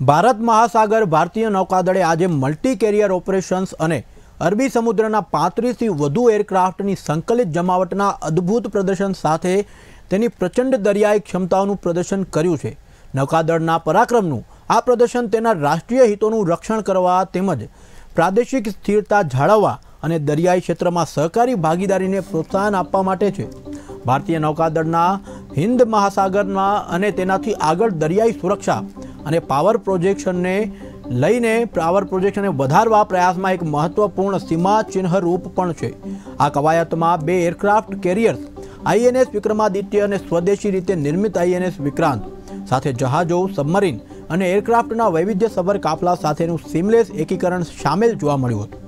ભારત મહાસાગર ભારતીય નૌકાદળે આજે મલ્ટી કેરિયર ઓપરેશન્સ અને અરબી સમુદ્રના પાંત્રીસથી વધુ એરક્રાફ્ટની સંકલિત જમાવટના અદ્ભુત પ્રદર્શન સાથે તેની પ્રચંડ દરિયાઈ ક્ષમતાઓનું પ્રદર્શન કર્યું છે. નૌકાદળના પરાક્રમનું આ પ્રદર્શન તેના રાષ્ટ્રીય હિતોનું રક્ષણ કરવા તેમજ પ્રાદેશિક સ્થિરતા જાળવવા અને દરિયાઈ ક્ષેત્રમાં સહકારી ભાગીદારીને પ્રોત્સાહન આપવા માટે છે. ભારતીય નૌકાદળના હિન્દ મહાસાગરમાં અને તેનાથી આગળ દરિયાઈ સુરક્ષા અને પાવર પ્રોજેક્શનને લઈને પાવર પ્રોજેક્શનને વધારવા પ્રયાસમાં એક મહત્વપૂર્ણ સીમા ચિહ્ન રૂપ પણ છે. આ કવાયતમાં બે એરક્રાફ્ટ કેરિયર્સ આઈએનએસ વિક્રમાદિત્ય અને સ્વદેશી રીતે નિર્મિત આઈએનએસ વિક્રાંત, સાથે જહાજો સબમરીન અને એરક્રાફ્ટના વૈવિધ્યસભર કાફલા સાથેનું સિમલેસ એકીકરણ સામેલ જોવા મળ્યું હતું.